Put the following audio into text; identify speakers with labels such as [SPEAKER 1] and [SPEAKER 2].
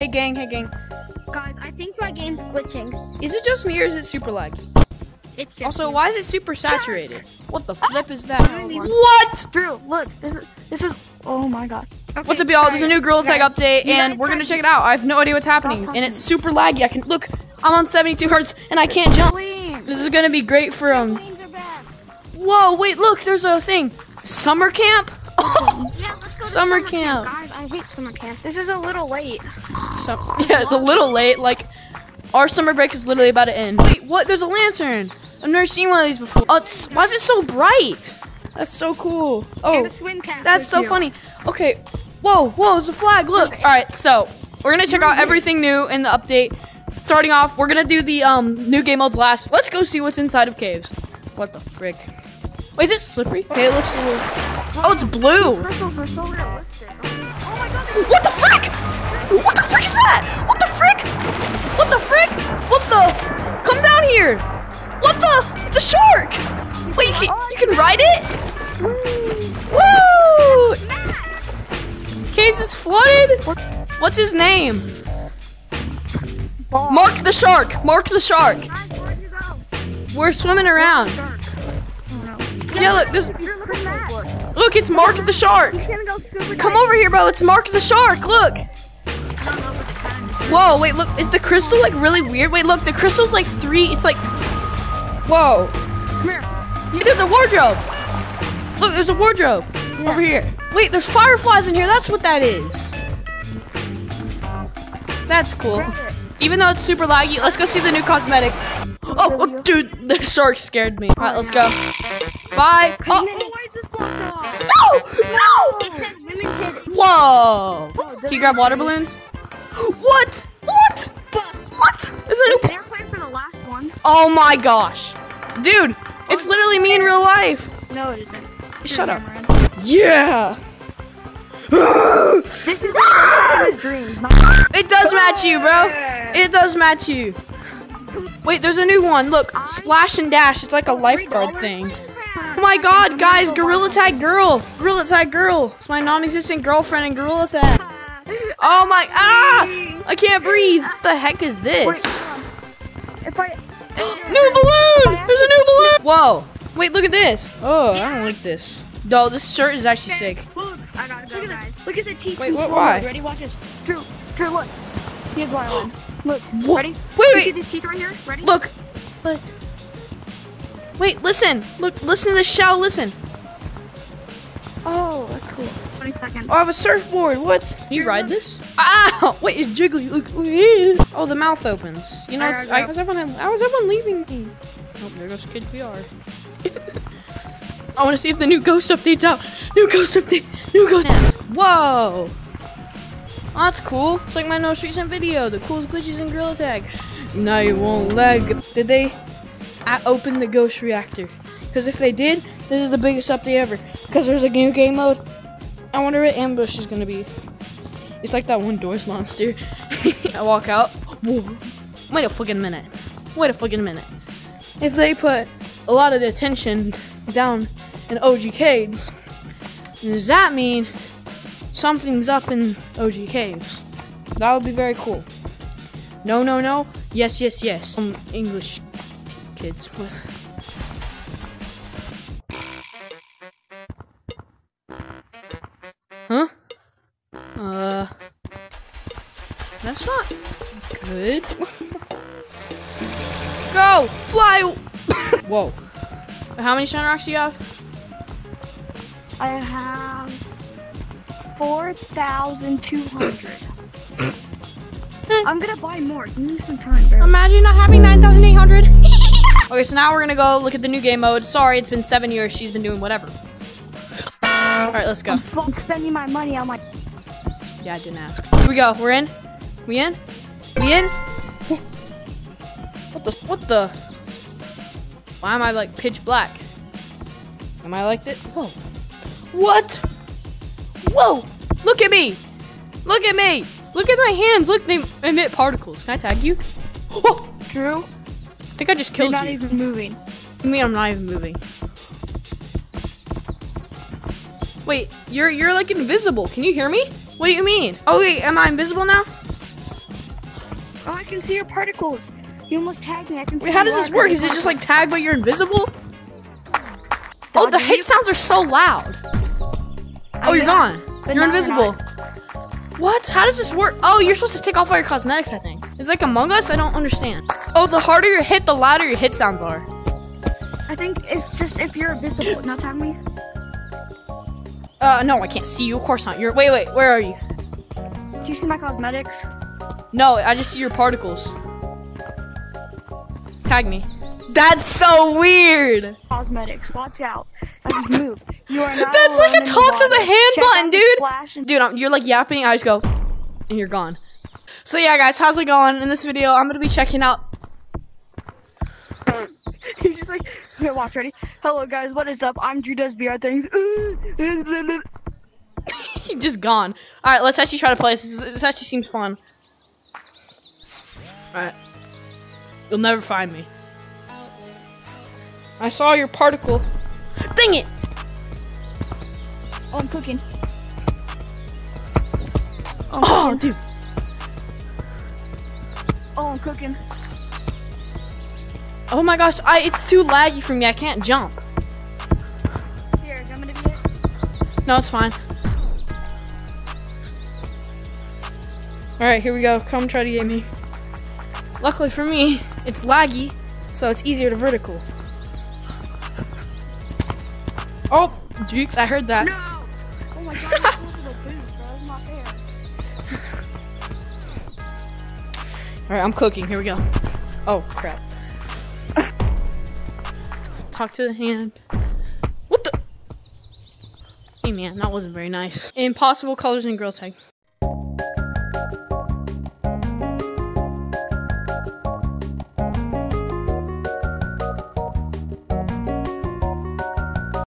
[SPEAKER 1] Hey gang, hey gang.
[SPEAKER 2] Guys, I think my game's glitching.
[SPEAKER 1] Is it just me or is it super laggy?
[SPEAKER 2] It's just
[SPEAKER 1] Also, why is it super saturated? What the flip is that? What?
[SPEAKER 3] Drew, look, this is this is oh my god.
[SPEAKER 2] Okay,
[SPEAKER 1] What's up, y'all? There's a new Gorilla Tag update, and we're gonna check it out. I have no idea what's happening, and it's super laggy. I can look. I'm on 72 hertz, and I can't jump. This is gonna be great for um.
[SPEAKER 3] Cleans are bad.
[SPEAKER 1] Whoa, wait, look, there's a thing. Summer camp.
[SPEAKER 2] Yeah, let's go to
[SPEAKER 1] Summer camp.
[SPEAKER 2] Guys, I hate summer camp.
[SPEAKER 3] This is a little late.
[SPEAKER 1] So, yeah, a little late. Like, our summer break is literally about to end. Wait, what? There's a lantern. I've never seen one of these before. Oh, it's, why is it so bright? That's so cool. Oh,
[SPEAKER 2] And a swim cap
[SPEAKER 1] that's so
[SPEAKER 2] you.
[SPEAKER 1] funny. Okay, whoa, whoa, there's a flag. Look. All right, so we're gonna check out everything new in the update. Starting off, we're gonna do the um new game modes last. Let's go see what's inside of caves. What the frick? Wait, is it slippery? Okay, it looks a little. Oh, it's blue.
[SPEAKER 3] So. Oh god.
[SPEAKER 1] What the frick? What the frick is that? What the frick? What the frick? What's the? Come down here. What the? It's a shark. Wait, you can, you can ride it? Woo! Caves is flooded. What's his name? Mark the shark. Mark the shark. We're swimming around. Yeah, look, there's, look, it's Mark the shark. Come over here, bro. It's Mark the shark. Look. Whoa, wait, look. Is the crystal like really weird? Wait, look. The crystal's like three. It's like. Whoa.
[SPEAKER 2] Come here.
[SPEAKER 1] Hey, There's a wardrobe. Look, there's a wardrobe over here. Wait, there's fireflies in here. That's what that is. That's cool. Even though it's super laggy, let's go see the new cosmetics. Oh, oh, dude, the shark scared me. All right, let's go. Bye. Oh,
[SPEAKER 3] Why is this blocked off?
[SPEAKER 1] no, no.
[SPEAKER 2] It says limited.
[SPEAKER 1] Whoa! Oh, Can you grab water balloons? What? What? What? Is it
[SPEAKER 2] An airplane for the last one.
[SPEAKER 1] Oh my gosh. Dude, it's oh, literally me in real life.
[SPEAKER 3] No, it isn't.
[SPEAKER 1] Shut up. Yeah.
[SPEAKER 3] This is
[SPEAKER 1] It does match you, bro. It does match you. Wait, there's a new one. Look, Splash and Dash. It's like a lifeguard thing. Oh my god, guys, Gorilla Tag Girl. Gorilla Tag Girl. It's my non-existent girlfriend in Gorilla Tag. Oh my, ah! I can't breathe. What the heck is this?
[SPEAKER 3] if I
[SPEAKER 1] New balloon! There's a new balloon! Whoa. Wait, look at this. Oh, I don't like this. No, this shirt is actually sick.
[SPEAKER 3] look,
[SPEAKER 2] I gotta go,
[SPEAKER 3] look at this. Look at the teeth.
[SPEAKER 1] Wait, what- why?
[SPEAKER 3] Ready? Watch this. Drew, Drew, look. Here's I won. Look.
[SPEAKER 1] Wha-
[SPEAKER 3] Ready?
[SPEAKER 1] Wait,
[SPEAKER 3] You see
[SPEAKER 1] wait.
[SPEAKER 3] these teeth right here? Ready?
[SPEAKER 1] Look. What? Wait, listen. Look, listen to the shell. Listen.
[SPEAKER 3] Oh, that's cool.
[SPEAKER 2] 20 seconds.
[SPEAKER 1] Oh, I have a surfboard. What? Can you ride this? Ow! Wait, it's jiggly. Look. Oh, the mouth opens. You know,
[SPEAKER 2] I
[SPEAKER 1] it's,
[SPEAKER 2] gotta
[SPEAKER 1] I, was everyone, I was everyone leaving me. Oh, there goes Kid VR. I want to see if the new ghost update's out. New ghost update. New ghost. Whoa. Oh, that's cool. It's like my most recent video, the coolest glitches in Gorilla Tag. Now you won't lag. Did they I opened the ghost reactor? Because if they did, this is the biggest update ever. Because there's a new game mode. I wonder what ambush is gonna be. It's like that one doors monster. I walk out. Wait a fucking minute. Wait a fucking minute. If they put a lot of the attention down in OG caves, does that mean something's up in OG caves? That would be very cool. No, no, no. Yes, yes, yes. Some English kids. What? Good. Go! Fly! Whoa. How many shine rocks do you have?
[SPEAKER 3] I have four thousand two hundred. Hmm. I'm gonna buy more. Give me some time, bro.
[SPEAKER 1] Imagine not having 9,800. okay, so now we're gonna go look at the new game mode. Sorry, it's been seven years. She's been doing whatever. Alright, let's go.
[SPEAKER 3] I'm spending my money on my.
[SPEAKER 1] Yeah, I didn't ask. Here we go. We're in. We in? We in? What the? What the? Why am I like pitch black? Am I like this? Whoa. What? Whoa! Look at me! Look at me! Look at my hands! Look, they emit particles. Can I tag you? Oh,
[SPEAKER 3] Drew,
[SPEAKER 1] I think I just killed you're
[SPEAKER 3] not
[SPEAKER 1] you.
[SPEAKER 3] even moving.
[SPEAKER 1] I mean, I'm not even moving. Wait, you're you're like invisible. Can you hear me? What do you mean? Oh wait, am I invisible now?
[SPEAKER 3] Oh, I can see your particles. You almost tagged me. I can
[SPEAKER 1] Wait, how does this work? Is it just like tag but you're invisible? Oh, the hit sounds are so loud. Oh, you're gone. You're invisible. What? How does this work? Oh, you're supposed to take off all your cosmetics, I think. It's like Among Us? I don't understand. Oh, the harder your hit, the louder your hit sounds are.
[SPEAKER 3] I think it's just if you're invisible. Now tag me.
[SPEAKER 1] Uh, no, I can't see you. Of course not. You're. Wait, wait. Where are you?
[SPEAKER 3] Do you see my cosmetics?
[SPEAKER 1] No, I just see your particles. Tag me. That's so weird.
[SPEAKER 3] Cosmetics. Watch out. I just moved. You are not
[SPEAKER 1] That's like a talk to the hand
[SPEAKER 3] Check
[SPEAKER 1] button, dude.
[SPEAKER 3] and-
[SPEAKER 1] Dude, I'm, you're like yapping. I just go, and you're gone. So yeah, guys, how's it going? In this video, I'm gonna be checking out.
[SPEAKER 3] He's just like, here, watch, ready? Hello, guys, what is up? I'm Drew Does VR Things.
[SPEAKER 1] He just gone. All right, let's actually try to play this. This, this actually seems fun. All right, you'll never find me. I saw your particle. Dang it!
[SPEAKER 3] Oh, I'm cooking. Oh,
[SPEAKER 1] Oh,
[SPEAKER 3] I'm
[SPEAKER 1] dude.
[SPEAKER 3] cooking. Oh, I'm cooking.
[SPEAKER 1] Oh my gosh, I it's too laggy for me. I can't jump.
[SPEAKER 3] Here, I'm gonna be it.
[SPEAKER 1] No, it's fine. All right, here we go. Come try to get me. Luckily for me, it's laggy, so it's easier to vertical. Oh, jukes! I heard that.
[SPEAKER 3] No! Oh my god, you're supposed to go boost, bro. That's not fair.
[SPEAKER 1] All right, I'm cooking. Here we go. Oh crap! Talk to the hand. What the? Hey man, that wasn't very nice. Impossible colors in girl tag.